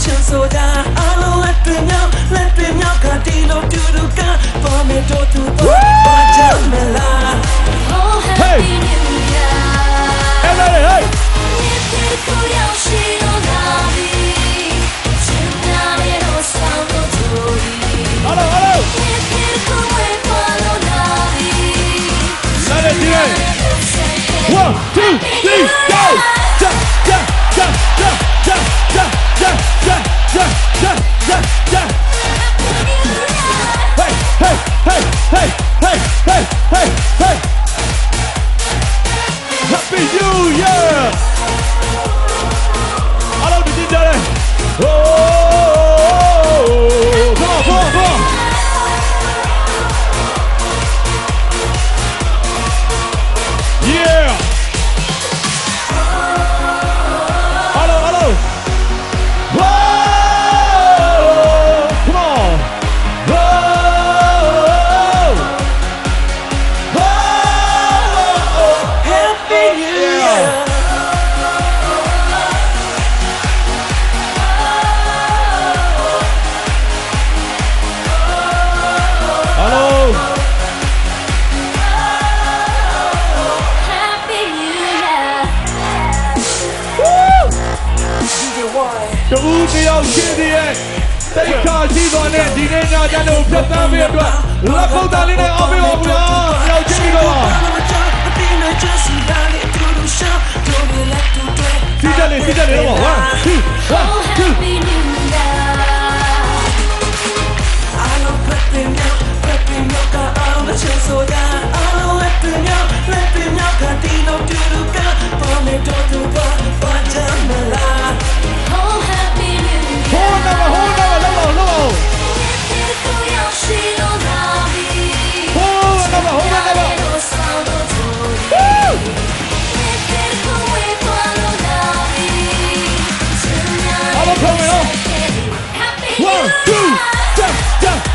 chiều soda alo hết tìm nhau lên tìm nhau cả đi lô tu tu ca bỏ mẹ đô tu bỏ bỏ chân mẹ la Hey! Em đây này, hey! Alo, alo! Lên đây, đi đây! One, two, three, go! Jump, jump, jump, jump, jump, jump, jump! Ja, ja, ja, ja. တူဦးတယောက်ချင်းတည်းရဲ့တိတ်ခါရှိသွားတဲ့ဒီနေ့ညချမ်းတို့ဖြတ်သန်းပြီးအတွက်လက်ခုပ်သားလေးနဲ့အောင်ပေးပါဗျာတ do, da, da.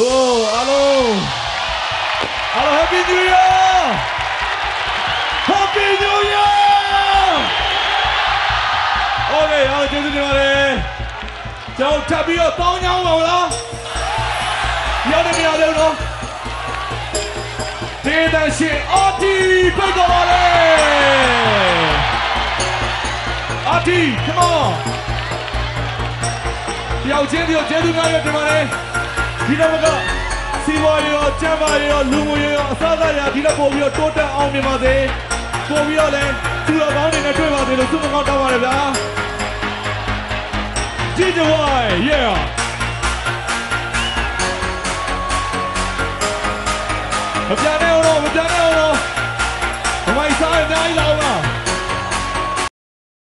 Oh, hello. Hello, Happy New Year. Happy New Year. Okay, အားလုံးကျေးဇူးတင်ပါတယ်။ကျွန်တော်ထပ်ပြီးတော့တောင်းချောင်းပါမလား။ရောက်နေမရသေးဘူးနော်။ဒေသရှင်အာတီဖိတ်တော်ပါလေ။အာတီ come on ။တယောက်ချင်းတယောက်ကျေးဇူးများရတင်ပါတယ်။ ဒီတော့ကစီဝါရီရောကျမ်းပါရီရောလူမှုရေးရောအစအစရာဒီတော့ပို့ပြီးတော့တိုးတက်အောင်မြင်ပါစေ။ပို့ပြီးတော့လည်းသူတော်ကောင်းတွေနဲ့တွေ့ပါစေလို့ဆုမကောင်းတောင်းပါတယ်ဗျာ။ DJ Y, yeah. မပြန်နဲ့အောင်တော့မပြန်နဲ့အောင်တော့